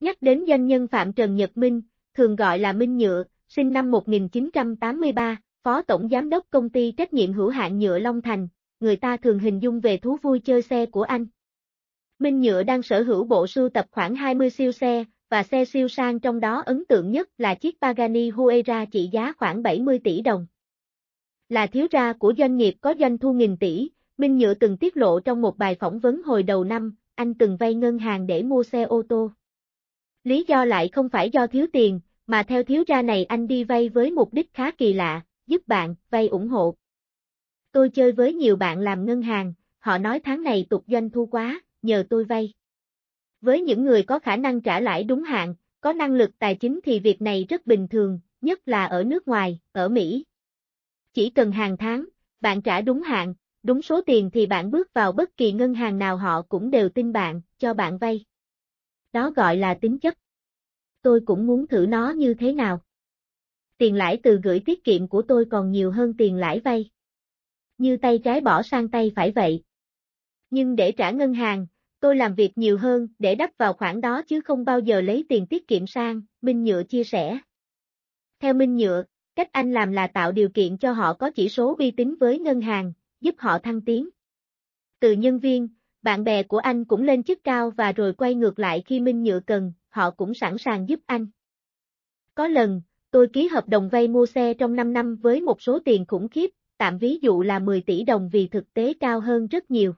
Nhắc đến doanh nhân Phạm Trần Nhật Minh, thường gọi là Minh Nhựa, sinh năm 1983, Phó Tổng Giám đốc Công ty Trách nhiệm hữu hạn Nhựa Long Thành, người ta thường hình dung về thú vui chơi xe của anh. Minh Nhựa đang sở hữu bộ sưu tập khoảng 20 siêu xe, và xe siêu sang trong đó ấn tượng nhất là chiếc Pagani Huayra trị giá khoảng 70 tỷ đồng. Là thiếu gia của doanh nghiệp có doanh thu nghìn tỷ, Minh Nhựa từng tiết lộ trong một bài phỏng vấn hồi đầu năm, anh từng vay ngân hàng để mua xe ô tô. Lý do lại không phải do thiếu tiền, mà theo thiếu gia này anh đi vay với mục đích khá kỳ lạ, giúp bạn, vay ủng hộ. Tôi chơi với nhiều bạn làm ngân hàng, họ nói tháng này tục doanh thu quá, nhờ tôi vay. Với những người có khả năng trả lãi đúng hạn, có năng lực tài chính thì việc này rất bình thường, nhất là ở nước ngoài, ở Mỹ. Chỉ cần hàng tháng, bạn trả đúng hạn, đúng số tiền thì bạn bước vào bất kỳ ngân hàng nào họ cũng đều tin bạn, cho bạn vay. Đó gọi là tính chất. Tôi cũng muốn thử nó như thế nào. Tiền lãi từ gửi tiết kiệm của tôi còn nhiều hơn tiền lãi vay. Như tay trái bỏ sang tay phải vậy. Nhưng để trả ngân hàng, tôi làm việc nhiều hơn để đắp vào khoản đó chứ không bao giờ lấy tiền tiết kiệm sang, Minh Nhựa chia sẻ. Theo Minh Nhựa, cách anh làm là tạo điều kiện cho họ có chỉ số uy tín với ngân hàng, giúp họ thăng tiến. Từ nhân viên, bạn bè của anh cũng lên chức cao và rồi quay ngược lại khi Minh Nhựa cần, họ cũng sẵn sàng giúp anh. Có lần, tôi ký hợp đồng vay mua xe trong 5 năm với một số tiền khủng khiếp, tạm ví dụ là 10 tỷ đồng vì thực tế cao hơn rất nhiều.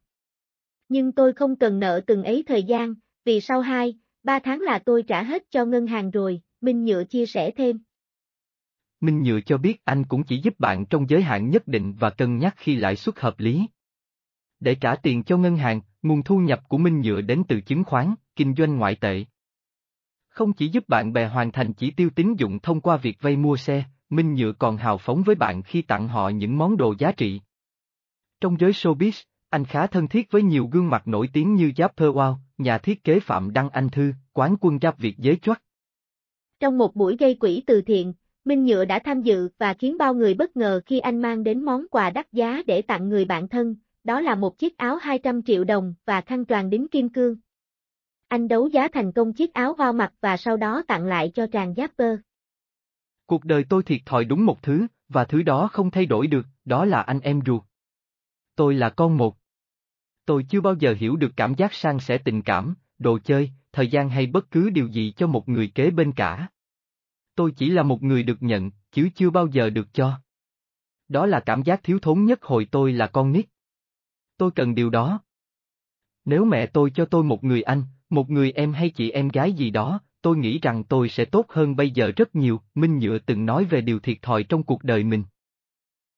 Nhưng tôi không cần nợ từng ấy thời gian, vì sau 2, 3 tháng là tôi trả hết cho ngân hàng rồi, Minh Nhựa chia sẻ thêm. Minh Nhựa cho biết anh cũng chỉ giúp bạn trong giới hạn nhất định và cân nhắc khi lãi suất hợp lý. Để trả tiền cho ngân hàng, nguồn thu nhập của Minh Nhựa đến từ chứng khoán, kinh doanh ngoại tệ. Không chỉ giúp bạn bè hoàn thành chỉ tiêu tín dụng thông qua việc vay mua xe, Minh Nhựa còn hào phóng với bạn khi tặng họ những món đồ giá trị. Trong giới showbiz, anh khá thân thiết với nhiều gương mặt nổi tiếng như Giáp Wow, nhà thiết kế Phạm Đăng Anh Thư, quán quân Giáp Việt giới Choắc. Trong một buổi gây quỹ từ thiện, Minh Nhựa đã tham dự và khiến bao người bất ngờ khi anh mang đến món quà đắt giá để tặng người bạn thân, đó là một chiếc áo 200 triệu đồng và khăn tràng đính kim cương. Anh đấu giá thành công chiếc áo hoa mặt và sau đó tặng lại cho tràng Jasper. Cuộc đời tôi thiệt thòi đúng một thứ, và thứ đó không thay đổi được, đó là anh em ruột. Tôi là con một. Tôi chưa bao giờ hiểu được cảm giác sang sẻ tình cảm, đồ chơi, thời gian hay bất cứ điều gì cho một người kế bên cả. Tôi chỉ là một người được nhận, chứ chưa bao giờ được cho. Đó là cảm giác thiếu thốn nhất hồi tôi là con nít. Tôi cần điều đó. Nếu mẹ tôi cho tôi một người anh, một người em hay chị em gái gì đó, tôi nghĩ rằng tôi sẽ tốt hơn bây giờ rất nhiều, Minh Nhựa từng nói về điều thiệt thòi trong cuộc đời mình.